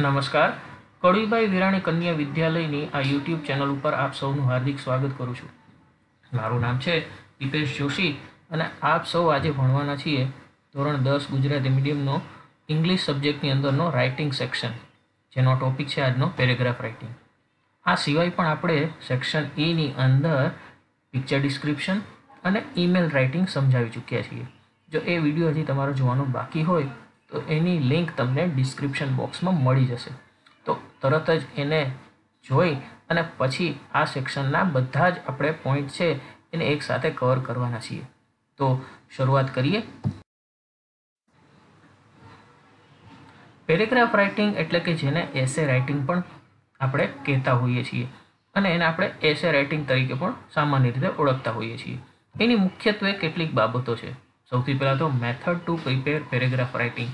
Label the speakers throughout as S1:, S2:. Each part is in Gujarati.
S1: નમસ્કાર. કડવીભાઈ વિરાણી કન્યા વિદ્યાલયની આ યુટ્યુબ ચેનલ ઉપર આપ સૌનું હાર્દિક સ્વાગત કરું છું. મારું નામ છે દીપેશ જોશી અને આપ સૌ આજે ભણવાના છીએ ધોરણ દસ ગુજરાતી મીડિયમનો ઇંગ્લિશ સબ્જેક્ટની અંદરનો રાઇટિંગ સેક્શન, જેનો ટોપિક છે આજનો પેરેગ્રાફ રાઇટિંગ. આ સિવાય પણ આપણે સેક્શન ઈની અંદર પિક્ચર ડિસ્ક્રિપ્શન અને ઈમેલ રાઇટિંગ સમજાવી ચૂક્યા છીએ. જો એ વીડિયો હજી તમારો જોવાનો બાકી હોય તો એની લિંક તમને ડિસ્ક્રિપ્શન બોક્સમાં મળી જશે. તો તરત જ એને જોઈ અને પછી આ સેક્શનના બધા જ આપણે પોઈન્ટ છે એને એકસાથે કવર કરવાના છીએ. તો શરૂઆત કરીએ. પેરેગ્રાફ રાઇટિંગ એટલે કે જેને એસે રાઇટિંગ પણ આપણે કહેતા હોઈએ છીએ અને એને આપણે એસે રાઇટિંગ તરીકે પણ સામાન્ય રીતે ઓળખતા હોઈએ છીએ. એની મુખ્યત્વે કેટલીક બાબતો છે. સૌથી પહેલાં તો method to prepare paragraph writing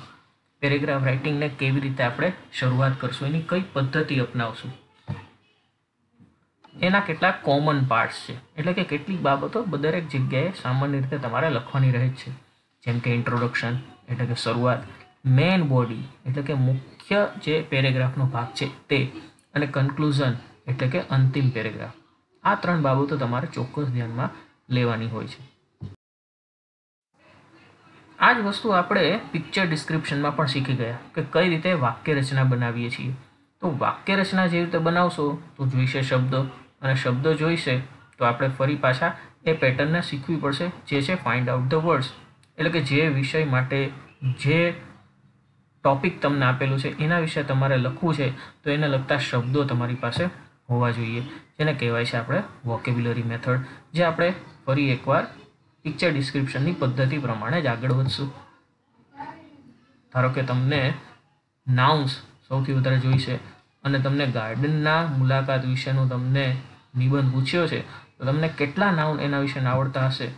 S1: paragraph રાઇટિંગને કેવી રીતે આપણે શરૂઆત કરશું, એની કઈ પદ્ધતિ અપનાવશું? એના કેટલાક કોમન પાર્ટ્સ છે. એટલે કે કેટલીક બાબતો દરેક જગ્યાએ સામાન્ય રીતે તમારે લખવાની રહે છે. જેમ કે ઇન્ટ્રોડક્શન એટલે કે શરૂઆત મેઇન બોડી એટલે કે મુખ્ય જે પેરેગ્રાફનો ભાગ છે તે, અને કન્ક્લુઝન એટલે કે અંતિમ પેરેગ્રાફ આ ત્રણ બાબતો તમારે ચોક્કસ ધ્યાનમાં લેવાની હોય છે. આ જ વસ્તુ આપણે પિક્ચર ડિસ્ક્રિપ્શનમાં પણ શીખી ગયા કે કઈ રીતે વાક્ય રચના બનાવીએ છીએ. તો વાક્ય રચના જેવી રીતે બનાવશો તો જોઈશે શબ્દો અને શબ્દો જોઈશે તો આપણે ફરી પાછા એ પેટર્નને શીખવી પડશે, જે છે ફાઇન્ડ આઉટ ધ વર્ડ્સ એટલે કે જે વિષય માટે જે ટોપિક તમને આપેલું છે, એના વિશે તમારે લખવું છે, તો એને લગતા શબ્દો તમારી પાસે હોવા જોઈએ. જેને કહેવાય છે આપણે વોકેબ્યુલરી મેથડ જે આપણે ફરી એકવાર પિક્ચર ડિસ્ક્રિપ્શનની પદ્ધતિ પ્રમાણે જ આગળ વધશું. ધારો કે તમને નાઉન્સ સૌથી વધારે જોઈશે અને તમને ગાર્ડનના મુલાકાત વિશેનો તમને નિબંધ પૂછ્યો છે, તો તમને કેટલા નાઉન એના વિશે આવડતા હશે?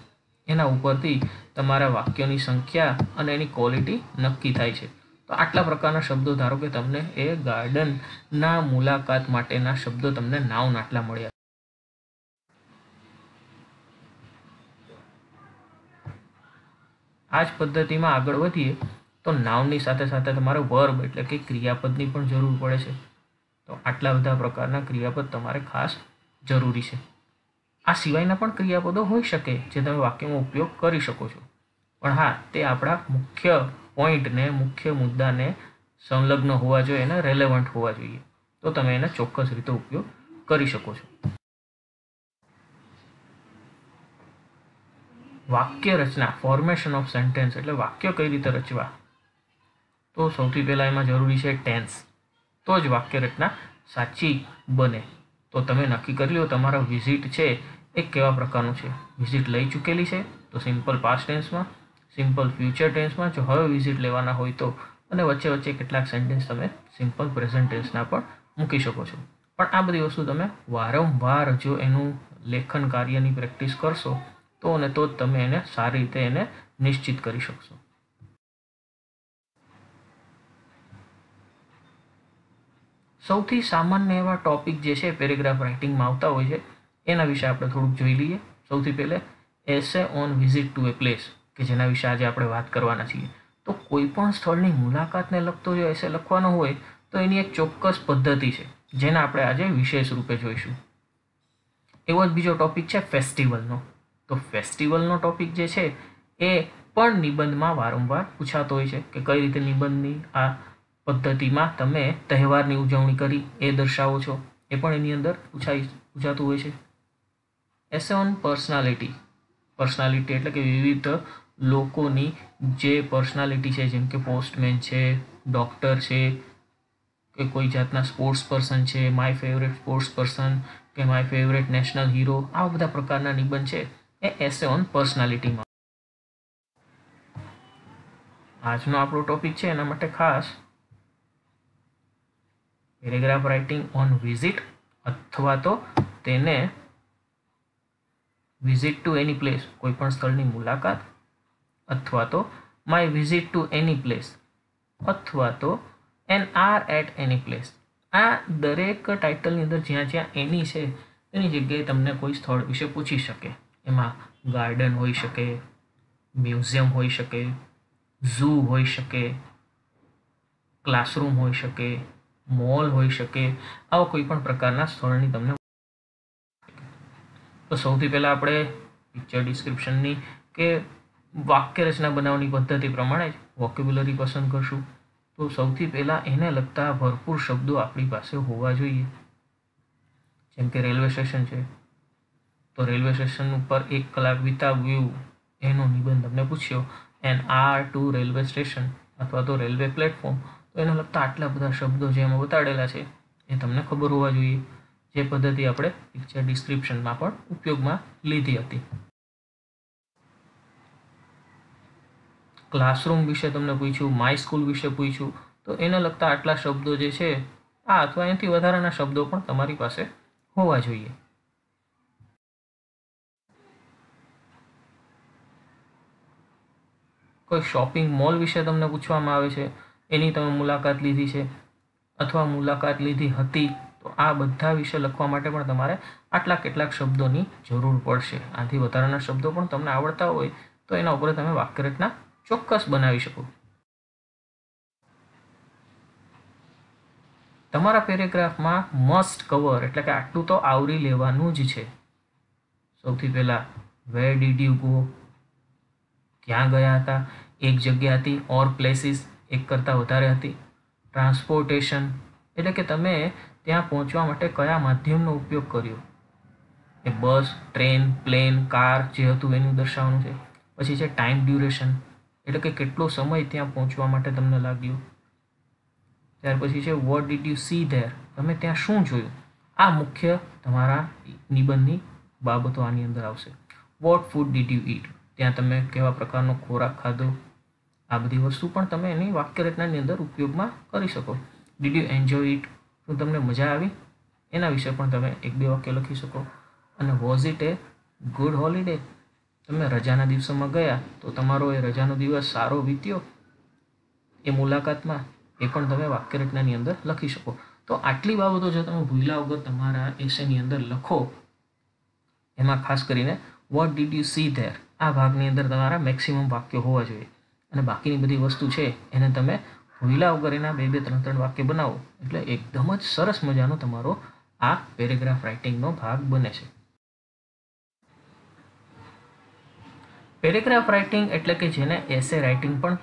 S1: એના ઉપરથી તમારા વાક્યોની સંખ્યા અને એની ક્વોલિટી નક્કી થાય છે. તો આટલા પ્રકારના શબ્દો ધારો કે તમને એ ગાર્ડનના મુલાકાત માટેના શબ્દો તમને નાઉન આટલા મળ્યા. આ જ પદ્ધતિમાં આગળ વધીએ, તો નામની સાથે સાથે તમારે વર્બ એટલે કે ક્રિયાપદની પણ જરૂર પડે છે. તો આટલા બધા પ્રકારના ક્રિયાપદ તમારે ખાસ જરૂરી છે. આ સિવાયના પણ ક્રિયાપદો હોઈ શકે જે તમે વાક્યમાં ઉપયોગ કરી શકો છો. પણ હા, તે આપણા મુખ્ય પોઈન્ટને, મુખ્ય મુદ્દાને સંલગ્ન હોવા જોઈએ અને રેલેવન્ટ હોવા જોઈએ. તો તમે એને ચોક્કસ રીતે ઉપયોગ કરી શકો છો. વાક્ય રચના ફોર્મેશન ઓફ સેન્ટેન્સ એટલે વાક્ય કઈ રીતે રચવા? તો સૌથી પહેલાં એમાં જરૂરી છે ટેન્સ તો જ વાક્ય રચના સાચી બને. તો તમે નક્કી કરી લો, તમારો વિઝિટ છે એ કેવા પ્રકારનું છે? વિઝિટ લઈ ચૂકેલી છે? તો સિમ્પલ પાસ્ટ ટેન્સમાં સિમ્પલ ફ્યુચર ટેન્સમાં જો હવે વિઝિટ લેવાના હોય તો. અને વચ્ચે વચ્ચે કેટલાક સેન્ટેન્સ તમે સિમ્પલ પ્રેઝન્ટ ટેન્સના પણ મૂકી શકો છો. પણ આ બધી વસ્તુ તમે વારંવાર જો એનું લેખન કાર્યની પ્રેક્ટિસ કરશો તો અને તો જ તમે એને સારી રીતે એને નિશ્ચિત કરી શકશો. સૌથી સામાન્ય એવા ટોપિક જે છે પેરેગ્રાફ રાઇટિંગમાં આવતા હોય છે, એના વિશે આપણે થોડુંક જોઈ લઈએ. સૌથી પહેલે essay on visit to a place કે જેના વિશે આજે આપણે વાત કરવાના છીએ. તો કોઈ પણ સ્થળની મુલાકાતને લગતો જો એસે લખવાનો હોય, તો એની એક ચોક્કસ પદ્ધતિ છે, જેને આપણે આજે વિશેષ રૂપે જોઈશું. એવો જ બીજો ટોપિક છે ફેસ્ટિવલનો તો ફેસ્ટિવલનો ટોપિક જે છે, એ પણ નિબંધમાં વારંવાર પૂછાતો હોય છે કે કઈ રીતે નિબંધની આ પદ્ધતિમાં તમે તહેવારની ઉજવણી કરી એ દર્શાવો છો. એ પણ એની અંદર પૂછાઈ, પૂછાતું હોય છે. એસે ઓન પર્સનાલિટી પર્સનાલિટી એટલે કે વિવિધ લોકોની જે પર્સનાલિટી છે, જેમ કે પોસ્ટમેન છે ડૉક્ટર છે, કે કોઈ જાતના સ્પોર્ટ્સ પર્સન છે માય ફેવરેટ સ્પોર્ટ્સ પર્સન કે માય ફેવરેટ નેશનલ હીરો આવા બધા પ્રકારના નિબંધ છે. એ એસે ઓન પર્સનાલિટીમાં આજનો આપણો ટોપિક છે એના માટે ખાસ પેરેગ્રાફ રાઇટિંગ ઓન વિઝિટ અથવા તો તેને વિઝિટ ટુ એની પ્લેસ કોઈપણ સ્થળની મુલાકાત અથવા તો my visit to any place અથવા તો N R at any place. આ દરેક ટાઇટલની અંદર જ્યાં જ્યાં એની છે, એની જગ્યાએ તમને કોઈ સ્થળ વિશે પૂછી શકે. એમાં ગાર્ડન હોઈ શકે મ્યુઝિયમ હોઈ શકે ઝૂ હોઈ શકે ક્લાસરૂમ હોઈ શકે મોલ હોઈ શકે, આવા કોઈ પણ પ્રકારના સ્થળની તમને તો સૌથી પહેલાં આપણે પિક્ચર ડિસ્ક્રિપ્શનની કે વાક્ય રચના બનાવવાની પદ્ધતિ પ્રમાણે જ વોકેબ્યુલરી પસંદ કરશું. તો સૌથી પહેલાં એને લગતા ભરપૂર શબ્દો આપણી પાસે હોવા જોઈએ. જેમ કે રેલવે સ્ટેશન છે તો રેલવે સ્ટેશન ઉપર એક કલાક વિતાવ્યું એનો નિબંધ તમને પૂછ્યો. N R to railway station અથવા તો રેલવે પ્લેટફોર્મ. તો એને લગતા આટલા બધા શબ્દો જે એમાં બતાડેલા છે, એ તમને ખબર હોવા જોઈએ. જે પદ્ધતિ આપણે પિક્ચર ડિસ્ક્રિપ્શનમાં પણ ઉપયોગમાં લીધી હતી. ક્લાસરૂમ વિશે તમને પૂછ્યું માય સ્કૂલ વિશે પૂછ્યું, તો એને લગતા આટલા શબ્દો જે છે, આ અથવા એનાથી વધારાના શબ્દો પણ તમારી પાસે હોવા જોઈએ. કોઈ શોપિંગ મોલ વિશે તમને પૂછવામાં આવે છે, એની તમે મુલાકાત લીધી છે અથવા મુલાકાત લીધી હતી, તો આ બધા વિશે લખવા માટે પણ તમારે આટલા કેટલાક શબ્દોની જરૂર પડશે. આથી વધારાના શબ્દો પણ તમને આવડતા હોય, તો એના ઉપર તમે વાક્યરચના ચોક્કસ બનાવી શકો. તમારા પેરેગ્રાફમાં મસ્ટ કવર એટલે કે આટલું તો આવરી લેવાનું જ છે. સૌથી પહેલાં વેર ડીડ યુ ગો ક્યાં ગયા હતા. એક જગ્યા હતી ઓર પ્લેસીસ એક કરતાં વધારે હતી. ટ્રાન્સપોર્ટેશન એટલે કે તમે ત્યાં પહોંચવા માટે કયા માધ્યમનો ઉપયોગ કર્યો? એ બસ, ટ્રેન, પ્લેન, કાર જે હતું એનું દર્શાવવાનું છે. પછી છે ટાઈમ ડ્યુરેશન એટલે કે કેટલો સમય ત્યાં પહોંચવા માટે તમને લાગ્યો? ત્યાર પછી છે what did you see there તમે ત્યાં શું જોયું? આ મુખ્ય તમારા નિબંધની બાબતો આની અંદર આવશે. What food did you eat ત્યાં તમે કેવા પ્રકારનો ખોરાક ખાધો? આ બધી વસ્તુ પણ તમે એની વાક્યરચનાની અંદર ઉપયોગમાં કરી શકો. ડીડ યુ એન્જોય ઇટ શું તમને મજા આવી? એના વિશે પણ તમે એક બે વાક્ય લખી શકો. અને was it a good holiday તમે રજાના દિવસોમાં ગયા તો તમારો એ રજાનો દિવસ સારો વીત્યો? એ મુલાકાતમાં એ પણ તમે વાક્યરચનાની અંદર લખી શકો. તો આટલી બાબતો જો તમે ભૂલ્યા વગર તમારા એસેની અંદર લખો, એમાં ખાસ કરીને what did you see there આ ભાગની અંદર તમારા મેક્સિમમ વાક્યો હોવા જોઈએ. અને બાકીની બધી વસ્તુ છે, એને તમે ભૂલા વગરના બે બે, ત્રણ ત્રણ વાક્ય બનાવો. એટલે એકદમ જ સરસ મજાનો તમારો આ પેરેગ્રાફ રાઇટિંગનો ભાગ બને છે. પેરેગ્રાફ રાઇટિંગ એટલે કે જેને એસે રાઇટિંગ પણ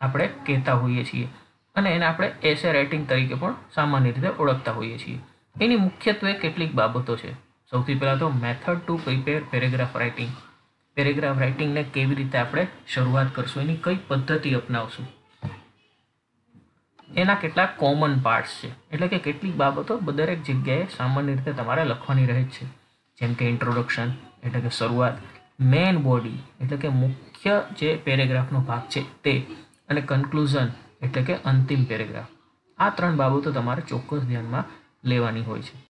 S1: આપણે કહેતા હોઈએ છીએ. અને એને આપણે એસે રાઇટિંગ તરીકે પણ સામાન્ય રીતે ઓળખતા હોઈએ છીએ. એની મુખ્યત્વે કેટલીક બાબતો છે. સૌથી પહેલાં તો method to prepare paragraph writing paragraph રાઇટિંગને કેવી રીતે આપણે શરૂઆત કરશું, એની કઈ પદ્ધતિ અપનાવશું. એના કેટલાક કોમન પાર્ટ્સ છે. એટલે કે કેટલીક બાબતો દરેક જગ્યાએ સામાન્ય રીતે તમારે લખવાની રહે છે. જેમ કે ઇન્ટ્રોડક્શન એટલે કે શરૂઆત મેન બોડી એટલે કે મુખ્ય જે પેરેગ્રાફનો ભાગ છે તે, અને કન્ક્લુઝન એટલે કે અંતિમ પેરેગ્રાફ. આ ત્રણ બાબતો તમારે ચોક્કસ ધ્યાનમાં લેવાની હોય છે.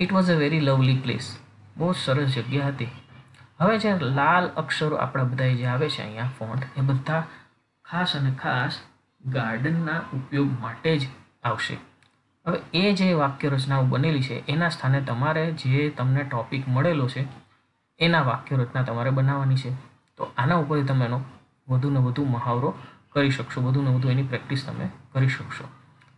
S1: It was a very lovely place બહુ સરસ જગ્યા હતી. હવે જે લાલ અક્ષરો આપણા બધા જે આવે છે અહીંયા ફોન્ટ એ બધા ખાસ અને ખાસ ગાર્ડનના ઉપયોગ માટે જ આવશે. હવે એ જે વાક્ય રચનાઓ બનેલી છે, એના સ્થાને તમારે જે તમને ટોપિક મળેલો છે, એના વાક્ય રચના તમારે બનાવવાની છે. તો આના ઉપરથી તમે એનો વધુ ને વધુ મહાવરો કરી શકશો વધુ ને વધુ એની પ્રેક્ટિસ તમે કરી શકશો.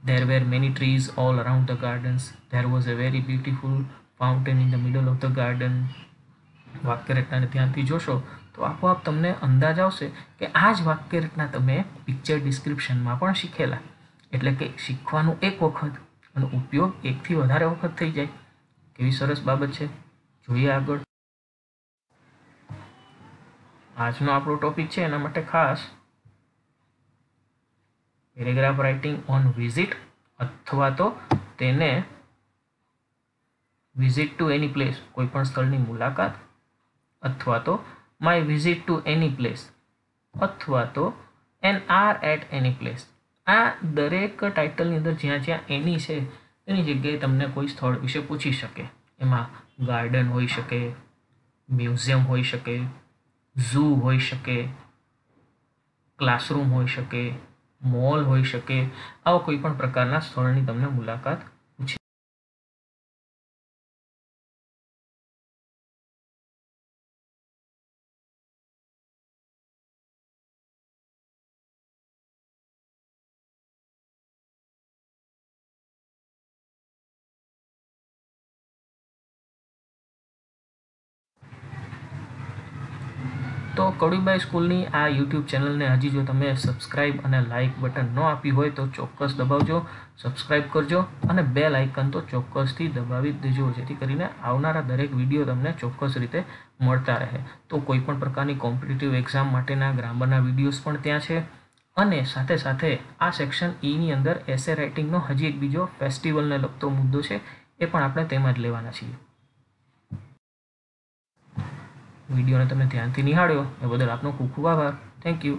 S1: There were many trees all around the gardens There was a very beautiful fountain in the middle of the garden વાક્ય રચનાને ધ્યાનથી જોશો, તો આપોઆપ તમને અંદાજ આવશે કે આ જ વાક્ય રચના તમે પિક્ચર ડિસ્ક્રિપ્શનમાં પણ શીખેલા. એટલે કે શીખવાનું એક વખત અને ઉપયોગ એકથી વધારે વખત થઈ જાય. કેવી સરસ બાબત છે. જોઈએ આગળ. આજનો આપણો ટોપિક છે, એના માટે ખાસ પેરેગ્રાફ રાઇટિંગ ઓન વિઝિટ અથવા તો તેને વિઝિટ ટુ એની પ્લેસ કોઈપણ સ્થળની મુલાકાત અથવા તો my visit to any place અથવા તો N R at any place. આ દરેક ટાઇટલની અંદર જ્યાં જ્યાં એની છે, એની જગ્યાએ તમને કોઈ સ્થળ વિશે પૂછી શકે. એમાં ગાર્ડન હોઈ શકે, મ્યુઝિયમ હોઈ શકે, ઝૂ હોઈ શકે, ક્લાસરૂમ હોઈ શકે મોલ હોઈ શકે આવા કોઈ પણ પ્રકારના સ્થળની તમને મુલાકાત તો કડુબાઈ સ્કૂલની આ યુટ્યુબ ચેનલને હજી જો તમે સબસ્ક્રાઇબ અને લાઇક બટન ન આપ્યું હોય તો ચોક્કસ દબાવજો, સબસ્ક્રાઇબ કરજો અને બે લાઇકન તો ચોક્કસથી દબાવી દેજો, જેથી કરીને આવનારા દરેક વીડિયો તમને ચોક્કસ રીતે મળતા રહે. તો કોઈપણ પ્રકારની કોમ્પિટિટિવ એક્ઝામ માટેના ગ્રામરના વિડીયોઝ પણ ત્યાં છે. અને સાથે સાથે આ સેક્શન ઈની અંદર એસે રાઇટિંગનો હજી એક બીજો ફેસ્ટિવલને લગતો મુદ્દો છે, એ પણ આપણે તેમાં જ લેવાના છીએ. વિડીયોને તમે ધ્યાનથી નિહાળ્યો એ બદલ આપનો ખૂબ ખૂબ આભાર. Thank you